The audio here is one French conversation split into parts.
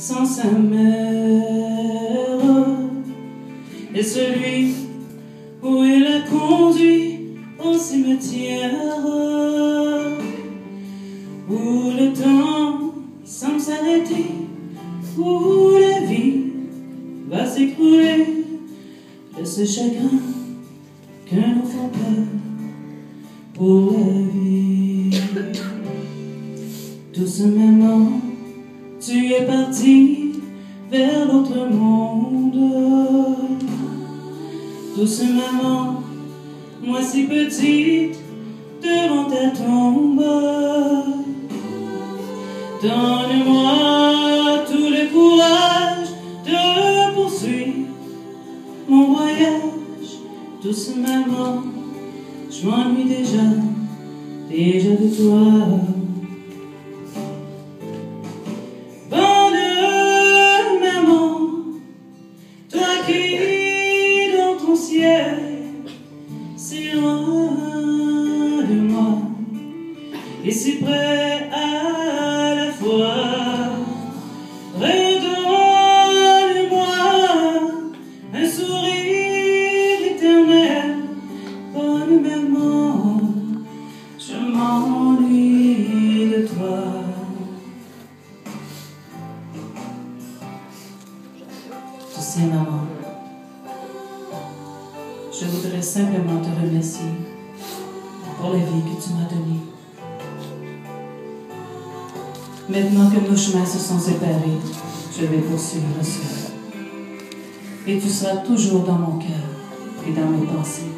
sans sa mère. Et celui où il a conduit au cimetière où le temps semble s'arrêter où la vie va s'écrouler de ce chagrin qu'un enfant peur pour la vie vers l'autre monde. Doucement, moi si petite, devant ta tombe. Donne-moi tout le courage de poursuivre mon voyage. Doucement, je m'ennuie déjà, déjà de toi. Si loin de moi et si près à la fois. Redonne-moi un sourire éternel, bonne maman, je m'ennuie de toi. Tu sais, maman. Je voudrais simplement te remercier pour la vie que tu m'as donnée. Maintenant que nos chemins se sont séparés, je vais poursuivre seul. Et tu seras toujours dans mon cœur et dans mes pensées.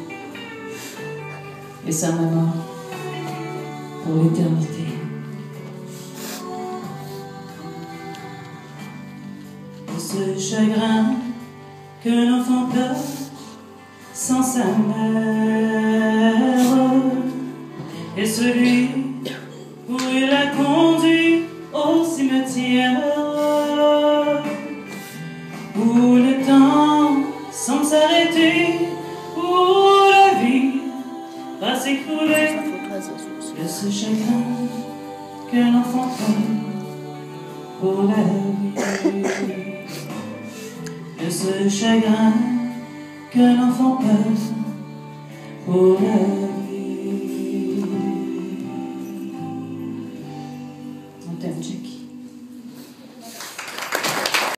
Et ça, maman, pour l'éternité. Ce chagrin que l'enfant pleure sans sa mère. Et celui où il a conduit au cimetière où le temps semble s'arrêter où la vie va s'écrouler. De ce chagrin qu'un enfant prend pour la vie. De ce chagrin que não faltasse por aqui. Não temos aqui.